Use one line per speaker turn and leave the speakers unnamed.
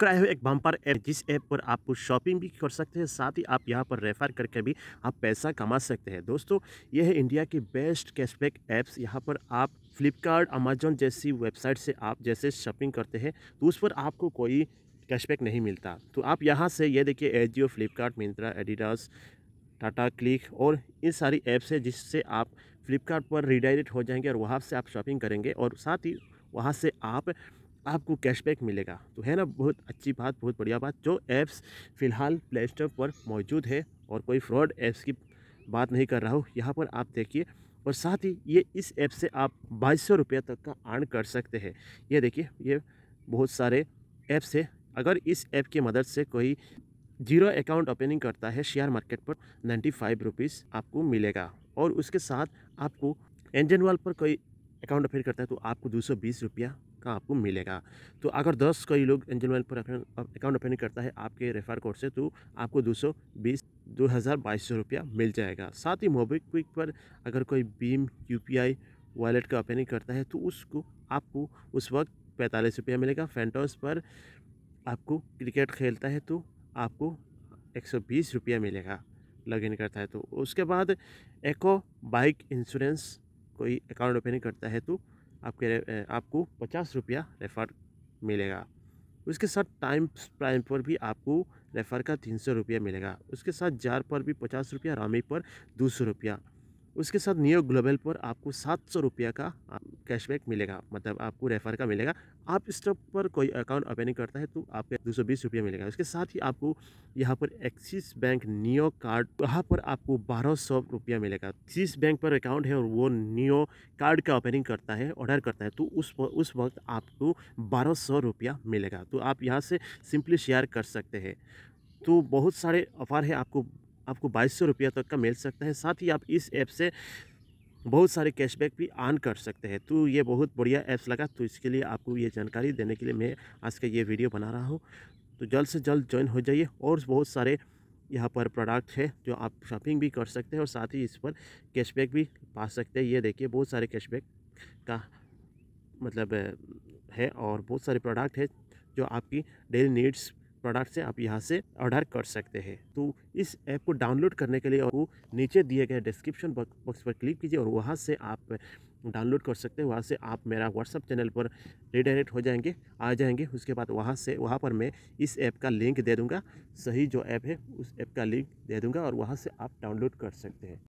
कराए हुए एक बम्पर ऐप जिस ऐप पर आप शॉपिंग भी कर सकते हैं, साथ ही आप यहाँ पर रेफर करके भी आप पैसा कमा सकते हैं। दोस्तों ये है इंडिया की बेस्ट कैशबैक ऐप्स यहाँ पर आप फ्लिपकार्ट अमेजोन जैसी वेबसाइट से आप जैसे शॉपिंग करते हैं तो उस पर आपको कोई कैशबैक नहीं मिलता। तो आप यहाँ से ये देखिए AJIO Flipkart Myntra Adidas Tata CLiQ और इन सारी ऐप्स है जिससे आप फ्लिपकार्ट पर रिडायरेक्ट हो जाएँगे और वहाँ से आप शॉपिंग करेंगे और साथ ही वहाँ से आप आपको कैशबैक मिलेगा। तो है ना, बहुत अच्छी बात, बहुत बढ़िया बात, जो ऐप्स फ़िलहाल प्ले स्टोर पर मौजूद है और कोई फ्रॉड ऐप्स की बात नहीं कर रहा हूँ, यहाँ पर आप देखिए। और साथ ही ये इस ऐप से आप बाईस सौ रुपये तक का अर्न कर सकते हैं। ये देखिए, ये बहुत सारे ऐप्स है। अगर इस ऐप की मदद से कोई ज़ीरो अकाउंट ओपनिंग करता है शेयर मार्केट पर नाइन्टी फाइव रुपीज़ आपको मिलेगा। और उसके साथ आपको एंजन वाल पर कोई अकाउंट ओपन करता है तो आपको दो सौ बीस रुपया का आपको मिलेगा। तो अगर दस कई लोग एंजल वेल पर अकाउंट ओपनिंग करता है आपके रेफर कोड से तो आपको दो सौ बीस, दो हज़ार बाईस सौ रुपया मिल जाएगा। साथ ही मोबिक्विक पर अगर कोई BHIM U P I wallet का ओपनिंग करता है तो उसको आपको उस वक्त पैंतालीस रुपया मिलेगा। फैंटोस पर आपको क्रिकेट खेलता है तो आपको एक सौ बीस रुपया मिलेगा लॉग इन करता है। तो उसके बाद एको बाइक इंश्योरेंस कोई अकाउंट ओपनिंग करता है तो आपके आपको पचास रुपया रेफ़र मिलेगा। उसके साथ टाइम प्राइम पर भी आपको रेफ़र का तीन सौ रुपया मिलेगा। उसके साथ जार पर भी पचास रुपया, रामी पर दो सौ रुपया। उसके साथ नियो ग्लोबल पर आपको सात सौ रुपया का कैशबैक मिलेगा मतलब आपको रेफर का मिलेगा। आप इस पर कोई अकाउंट ओपनिंग करता है तो आपको दो सौ बीस रुपया मिलेगा। उसके साथ ही आपको यहाँ पर एक्सिस बैंक नियो कार्ड, वहाँ पर आपको बारह सौ रुपया मिलेगा। एक्सिस बैंक पर अकाउंट है और वो नियो कार्ड का ओपनिंग करता है, ऑर्डर करता है तो उस उस वक्त आपको बारह सौ रुपया मिलेगा। तो आप यहाँ से सिंपली शेयर कर सकते हैं। तो बहुत सारे ऑफ़र है, आपको आपको बाईस सौ रुपया तक का मिल सकता है। साथ ही आप इस ऐप से बहुत सारे कैशबैक भी आन कर सकते हैं। तो ये बहुत बढ़िया ऐप्स लगा। तो इसके लिए आपको ये जानकारी देने के लिए मैं आज का ये वीडियो बना रहा हूँ। तो जल्द से जल्द ज्वाइन हो जाइए और बहुत सारे यहाँ पर प्रोडक्ट है जो आप शॉपिंग भी कर सकते हैं और साथ ही इस पर कैशबैक भी पा सकते हैं। ये देखिए, बहुत सारे कैशबैक का मतलब है और बहुत सारे प्रोडक्ट है जो आपकी डेली नीड्स प्रोडक्ट से आप यहाँ से ऑर्डर कर सकते हैं। तो इस ऐप को डाउनलोड करने के लिए आपको नीचे दिए गए डिस्क्रिप्शन बॉक्स पर क्लिक कीजिए और वहाँ से आप डाउनलोड कर सकते हैं। वहाँ से आप मेरा व्हाट्सअप चैनल पर रिडायरेक्ट हो जाएँगे, आ जाएँगे। उसके बाद वहाँ से, वहाँ पर मैं इस ऐप का लिंक दे दूँगा। सही जो ऐप है, उस ऐप का लिंक दे दूँगा और वहाँ से आप डाउनलोड कर सकते हैं।